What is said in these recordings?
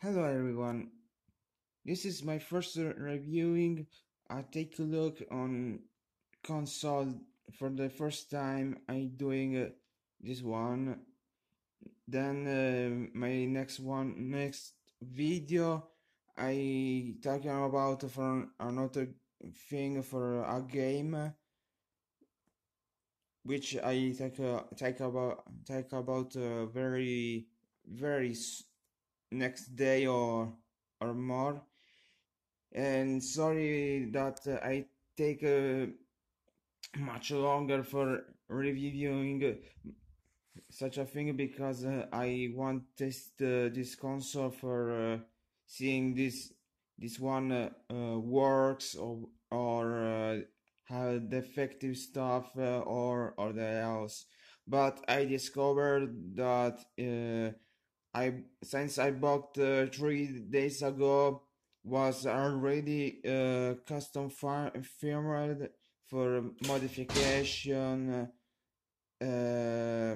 Hello everyone. This is my first reviewing. I take a look on console for the first time. I doing uh, this one. Then uh, my next one, next video, I talking about for another thing for a game, which I take uh, take about take about uh, very very next day or or more. And sorry that uh, I take uh, much longer for reviewing such a thing because uh, I want test uh, this console for uh, seeing this this one uh, uh, works or or uh, have defective stuff uh, or or the else. But I discovered that uh, I since I bought uh, three days ago was already uh, custom fir- firmware for modification. Uh,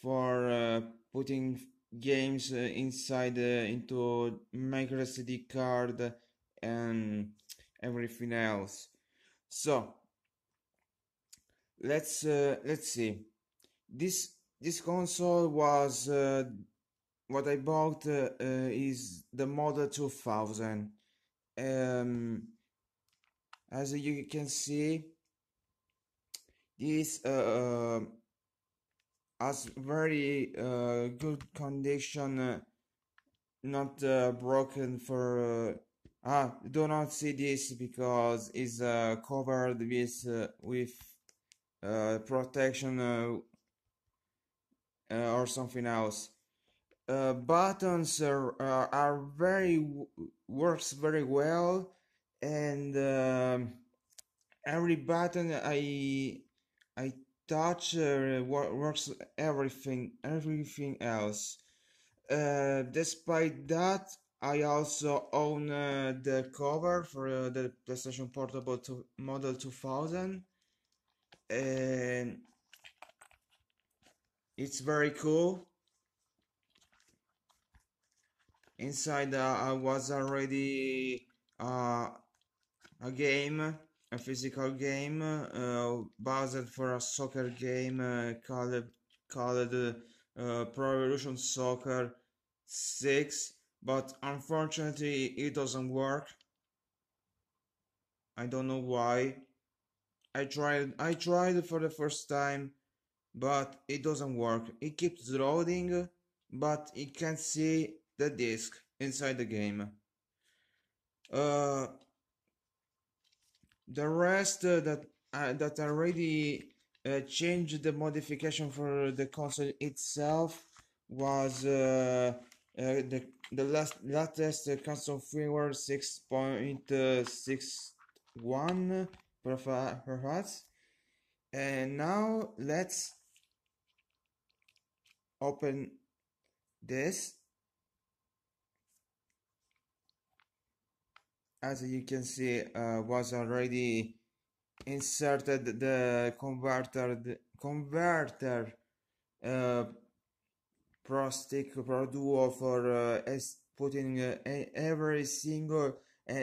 for uh, putting games uh, inside uh, into micro SD card and everything else. So let's let's see. This this console was uh, what I bought uh, uh, is the Model 2000. Um, as you can see, this uh, has very uh, good condition, uh, not uh, broken for. Uh, ah, do not see this because it's uh, covered with uh, with uh, protection uh, uh, or something else. Uh, buttons are, are, are very works very well and um, every button I I touch uh, works everything everything else. Uh, despite that, I also own uh, the cover for uh, the PlayStation Portable to Model 2000 and it's very cool. Inside uh, I was already uh, a game, a physical game, uh, based for a soccer game uh, called called uh, Pro Evolution Soccer 6, but unfortunately it doesn't work. I don't know why. I tried I tried for the first time, but it doesn't work. It keeps loading, but it can't see the disc inside the game. Uh, the rest uh, that uh, that already uh, changed the modification for the console itself was uh, uh, the the last latest uh, console firmware 6.61 perhaps and now let's open this. As you can see uh, was already inserted the converter the converter uh, Pro Stick Pro Duo for uh, putting uh, every single uh,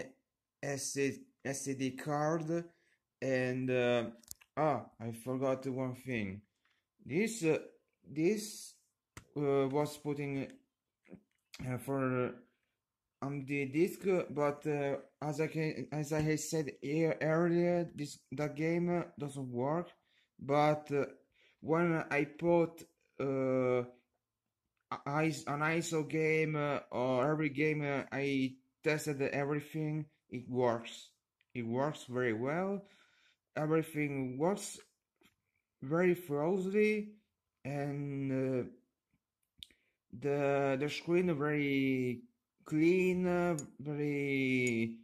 SD, SD card. And uh, ah I forgot one thing. This uh, this uh, was putting uh, for on the disc but uh, as I can as I said earlier this that game uh, doesn't work but uh, when I put uh, an ISO game uh, or every game uh, I tested everything it works. It works very well. Everything works very closely and uh, the the screen very clean very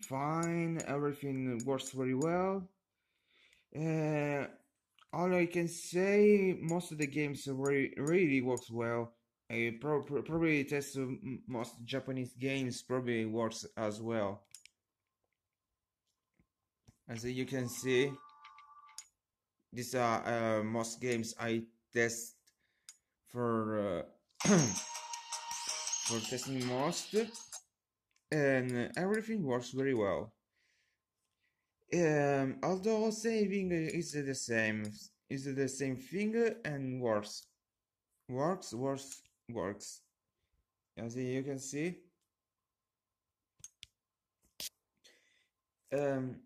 fine everything works very well. Uh, all I can say most of the games very really works well. I pro- pro- probably test most Japanese games probably works as well. As you can see these are uh, most games I test for uh, for testing most and everything works very well. Um, although saving is the same is the same thing and works works works works. As you can see. Um,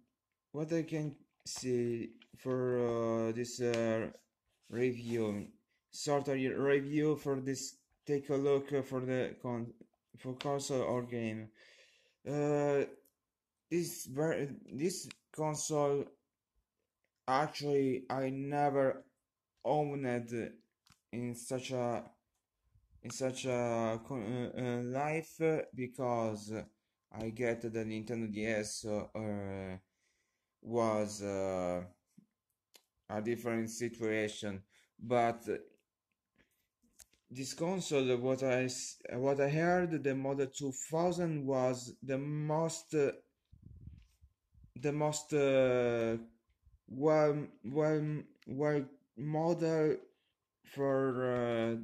what I can see for uh, this uh, review sort of review for this take a look for the con for console or game. Uh, this this console actually I never owned in such a in such a uh, uh, life because I get the Nintendo DS uh, was uh, a different situation. But this console what I what I heard the model 2000 was the most the most uh, well well well model for uh,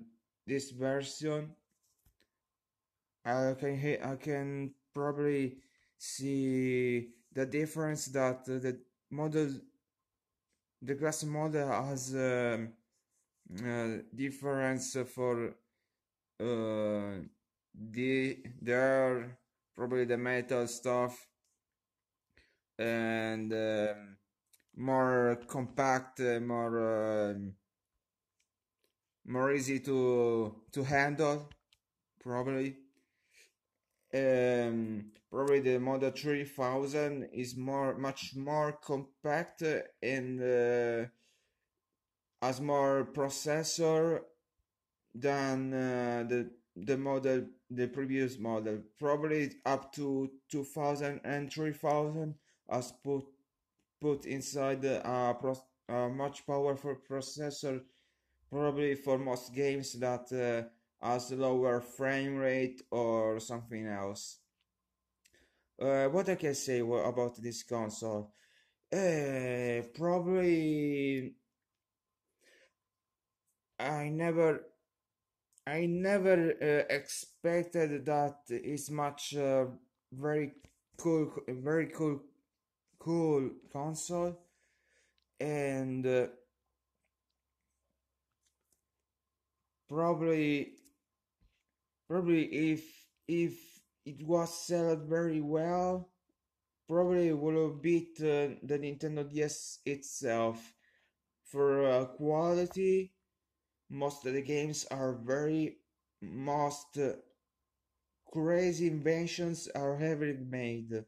this version. I can I can probably see the difference that the model the glass model has um, uh, difference for uh, the there probably the metal stuff and um, more compact uh, more um, more easy to to handle probably. Um, probably the model 3000 is more much more compact and uh, has more processor than uh, the the model the previous model. Probably up to 2000 and 3000 has put put inside a, a much powerful processor probably for most games that uh, has lower frame rate or something else. Uh, what I can say about this console? Uh, probably I never I never uh, expected that it's much uh, very cool very cool cool console. And uh, probably probably if if it was sold very well probably will beat uh, the Nintendo DS itself for uh, quality most of the games are very most crazy inventions are heavily made.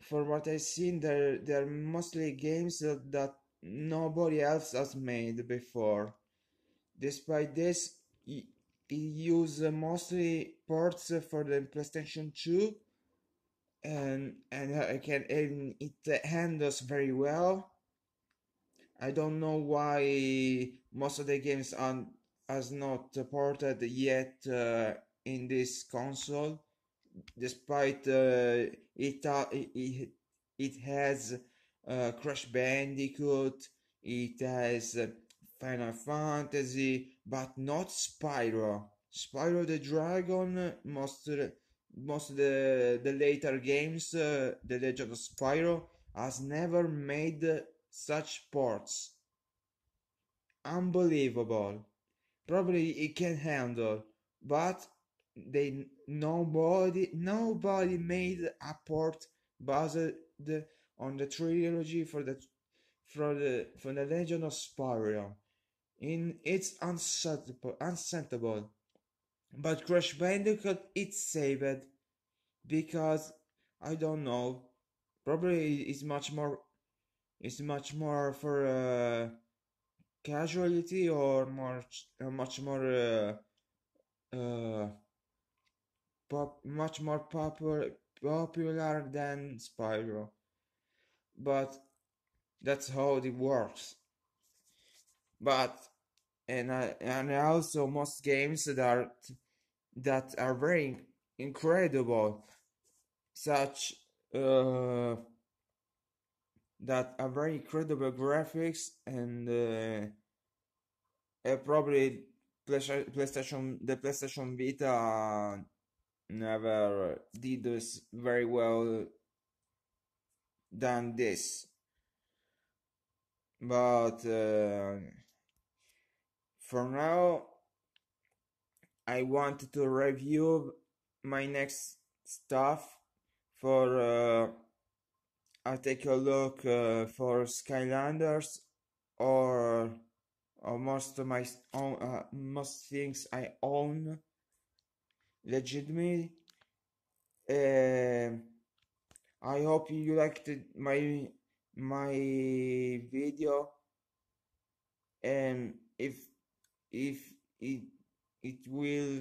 For what I've seen they're, they're mostly games that, that nobody else has made before. Despite this it use mostly ports for the PlayStation 2 and and I can and it handles very well I don't know why most of the games are has not ported yet uh, in this console, despite uh, it, uh, it it has uh, Crash Bandicoot, it has uh, Final Fantasy, but not Spyro. Spyro the Dragon, most most of the the later games, uh, The Legend of Spyro, has never made such ports. Unbelievable. Probably it can handle, but they nobody nobody made a port based on the trilogy for the for the for the Legend of Spyro. In it's unacceptable, unacceptable. But Crash Bandicoot it's saved because I don't know. Probably it's much more is much more for uh, casualty or uh, much more uh, uh, pop much more popular popular than Spyro. But that's how it works. But and uh, and also most games that are that are very incredible such uh that are very incredible graphics and uh, uh, probably PlayStation the PlayStation Vita never did this very well than this. But uh, for now I want to review my next stuff for uh, I'll take a look uh, for Skylanders or or most of my own uh, most things I own legitimately. Uh, I hope you liked my my video and if if it it will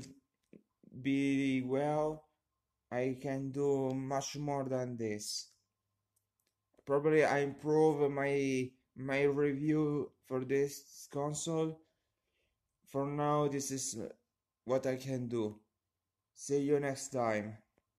be well I can do much more than this probably I improve my my review for this console. For now this is what I can do. See you next time